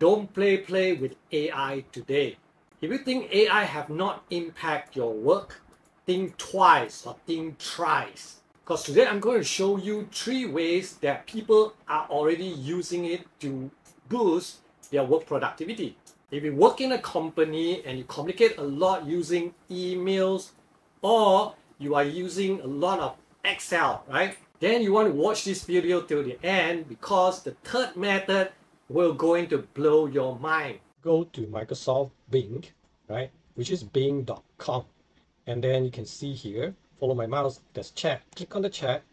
Don't play play with AI today. If you think AI have not impact your work, think twice or think thrice. Because today I'm going to show you three ways that people are already using it to boost their work productivity. If you work in a company and you communicate a lot using emails or you are using a lot of Excel, right? Then you want to watch this video till the end because the third method will going to blow your mind. Go to Microsoft Bing, right? Which is bing.com. And then you can see here, follow my mouse, there's chat. Click on the chat.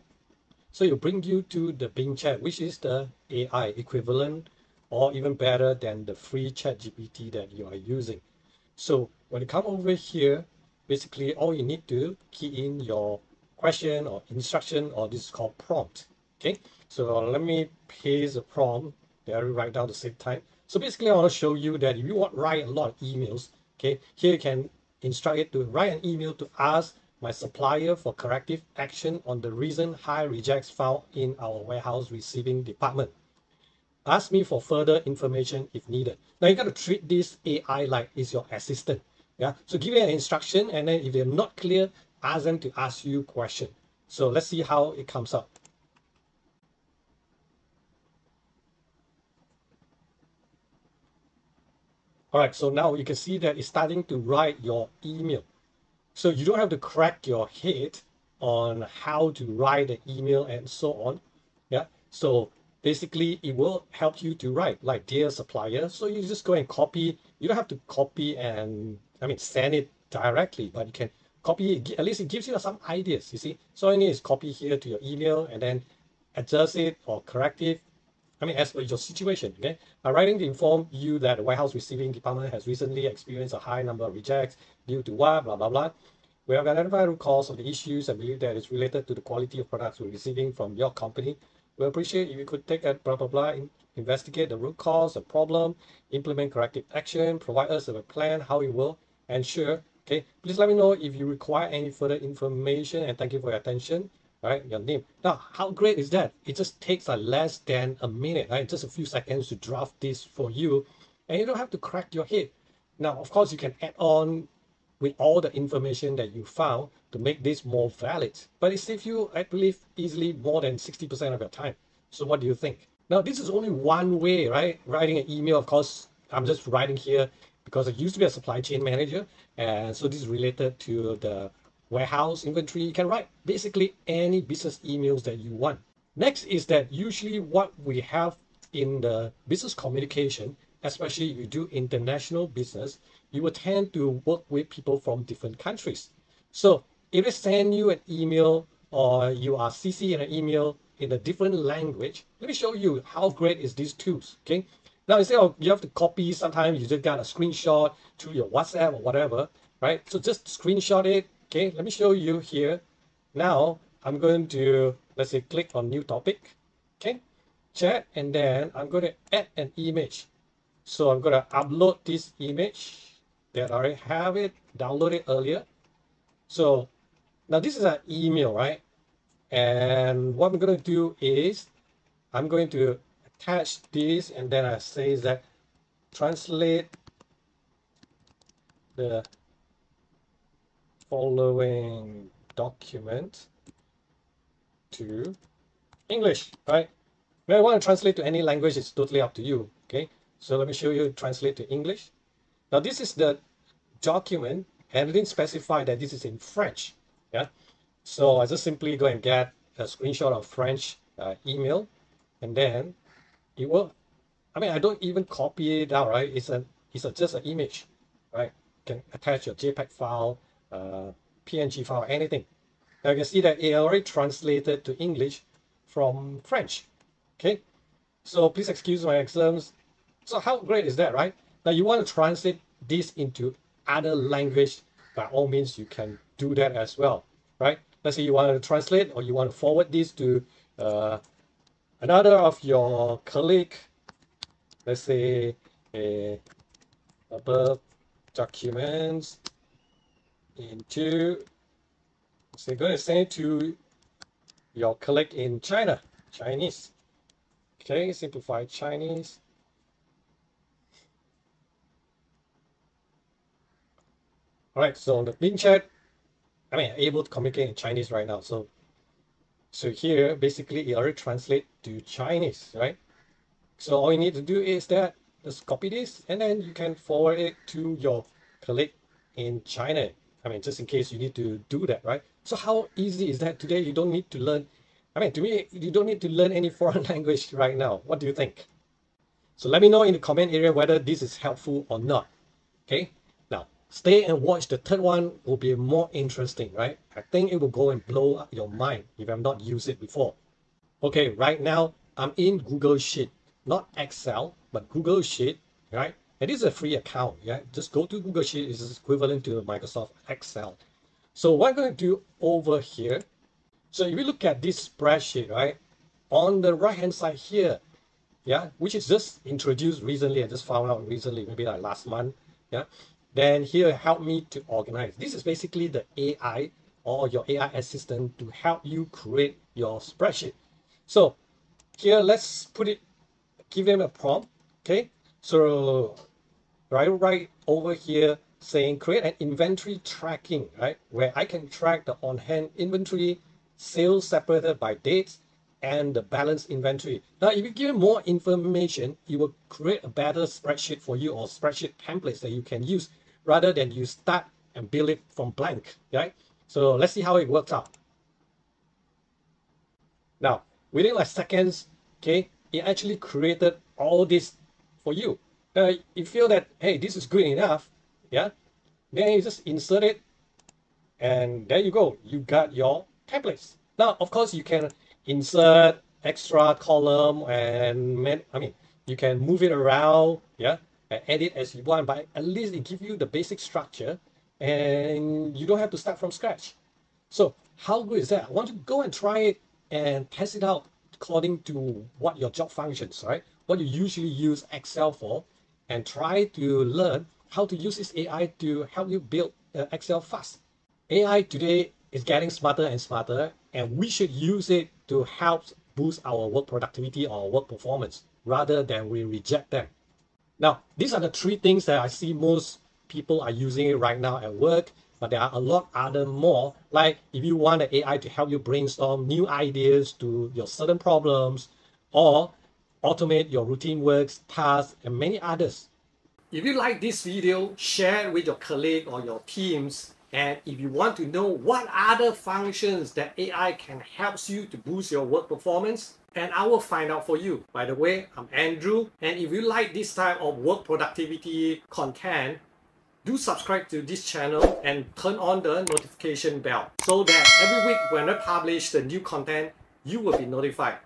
So it'll bring you to the Bing chat, which is the AI equivalent or even better than the free chat GPT that you are using. So when you come over here, basically all you need to key in your question or instruction or this is called prompt. Okay, so let me paste the prompt that I write down the same time. So basically I want to show you that if you want write a lot of emails, okay, here you can instruct it to write an email to ask my supplier for corrective action on the recent high rejects found in our warehouse receiving department. Ask me for further information if needed. Now you got to treat this AI like it's your assistant. Yeah. So give it an instruction and then if they're not clear, ask them to ask you question. So let's see how it comes up. All right, so now you can see that it's starting to write your email. So you don't have to crack your head on how to write an email and so on. Yeah, so basically it will help you to write like dear supplier so you just go and copy you don't have to copy and i mean send it directly but you can copy at least it gives you some ideas you see so all you need is copy here to your email and then adjust it or correct it i mean as per your situation okay i'm writing to inform you that the warehouse receiving department has recently experienced a high number of rejects due to what blah blah blah we have identified root cause of the issues and believe that it's related to the quality of products we're receiving from your company we appreciate if you could take a blah blah blah, investigate the root cause, the problem, implement corrective action, provide us with a plan how it will ensure. Okay, please let me know if you require any further information and thank you for your attention. Right, your name. Now, how great is that? It just takes like less than a minute, right? Just a few seconds to draft this for you, and you don't have to crack your head. Now, of course, you can add on with all the information that you found to make this more valid. But it saves you, I believe, easily more than 60% of your time. So what do you think? Now, this is only one way, right? Writing an email, of course, I'm just writing here because I used to be a supply chain manager. And so this is related to the warehouse inventory. You can write basically any business emails that you want. Next is that usually what we have in the business communication, especially if you do international business, you will tend to work with people from different countries. So if they send you an email or you are CC in an email in a different language, let me show you how great is these tools, okay? Now instead of you have to copy, sometimes you just got a screenshot to your WhatsApp or whatever, right? So just screenshot it, okay? Let me show you here. Now I'm going to, let's say, click on new topic, okay? Chat, and then I'm going to add an image. So I'm going to upload this image that I already have it downloaded earlier. So now this is an email, right? And what I'm going to do is I'm going to attach this and then I say that translate the following document to English, right? If I want to translate to any language, it's totally up to you, okay? So let me show you translate to English. Now this is the document and it didn't specify that this is in French. Yeah. So I just simply go and get a screenshot of French uh, email and then it will, I mean, I don't even copy it out, right? It's a, it's a, just an image, right? You can attach your JPEG file, uh, PNG file, anything. Now you can see that it already translated to English from French. Okay. So please excuse my exams. So how great is that, right? Now you want to translate this into other language, by all means, you can do that as well, right? Let's say you want to translate or you want to forward this to uh, another of your colleague, let's say a above documents into so you're going to send it to your colleague in China, Chinese. Okay, simplify Chinese. All right, so on the Bing chat, I mean, able to communicate in Chinese right now. So, so here, basically, it already translate to Chinese, right? So all you need to do is that, just copy this, and then you can forward it to your colleague in China. I mean, just in case you need to do that, right? So how easy is that today? You don't need to learn. I mean, to me, you don't need to learn any foreign language right now. What do you think? So let me know in the comment area whether this is helpful or not. Okay, now stay and watch the third one will be more interesting, right? I think it will go and blow up your mind if I've not used it before. Okay, right now I'm in Google Sheet not Excel, but Google Sheet, right? And this is a free account, yeah? Just go to Google Sheet, it's equivalent to Microsoft Excel. So what I'm going to do over here, so if you look at this spreadsheet, right? On the right-hand side here, yeah, which is just introduced recently, I just found out recently, maybe like last month, yeah? Then here, help me to organize. This is basically the AI or your AI assistant to help you create your spreadsheet. So here, let's put it give them a prompt, okay? So right, right over here saying create an inventory tracking, right? Where I can track the on-hand inventory, sales separated by dates, and the balance inventory. Now, if you give more information, it will create a better spreadsheet for you or spreadsheet templates that you can use rather than you start and build it from blank, right? So let's see how it works out. Now, within like seconds, okay, it actually created all this for you. Now, you feel that, hey, this is good enough, yeah? Then you just insert it, and there you go. You got your templates. Now, of course, you can insert extra column and, I mean, you can move it around, yeah, and edit as you want, but at least it gives you the basic structure, and you don't have to start from scratch. So how good is that? I want to go and try it and test it out according to what your job functions, right? What you usually use Excel for, and try to learn how to use this AI to help you build uh, Excel fast. AI today is getting smarter and smarter, and we should use it to help boost our work productivity or work performance rather than we reject them. Now, these are the three things that I see most people are using it right now at work but there are a lot other more like if you want the ai to help you brainstorm new ideas to your certain problems or automate your routine works tasks and many others if you like this video share it with your colleague or your teams and if you want to know what other functions that ai can help you to boost your work performance and I will find out for you. By the way, I'm Andrew, and if you like this type of work productivity content, do subscribe to this channel and turn on the notification bell so that every week when I publish the new content, you will be notified.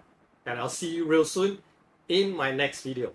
And I'll see you real soon in my next video.